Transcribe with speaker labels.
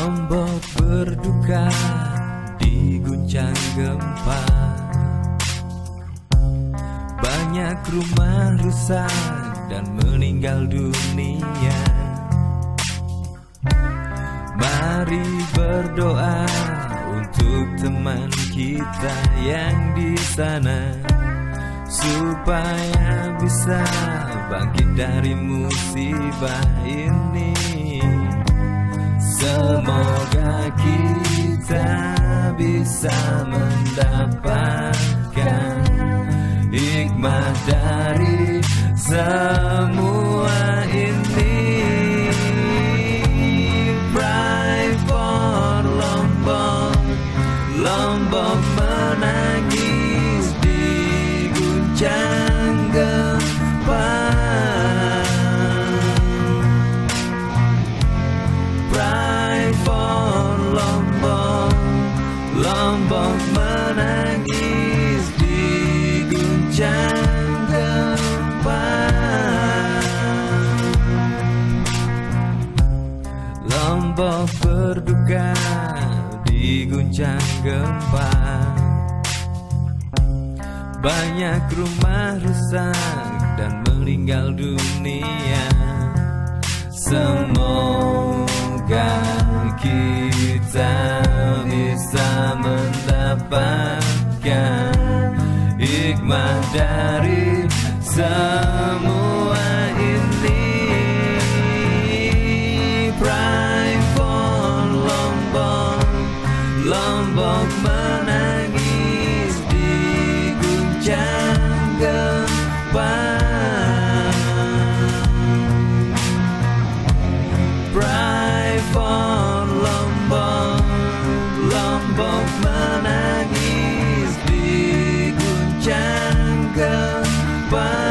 Speaker 1: Lombok berduka diguncang gempa. Banyak rumah rusak dan meninggal dunia. Mari berdoa untuk teman kita yang di sana Supaya bisa bangkit dari musibah ini. Bisa mendapatkan hikmah dari semua ini. Pray for Lombok Lombok menangis diguncang gempa Menangis diguncang gempa. Lombok berduka diguncang gempa. Banyak rumah rusak dan meninggal dunia mendapatkan hikmah dari semua ini Pray for Lombok Lombok menangis diguncang gempa menangis diguncang gempa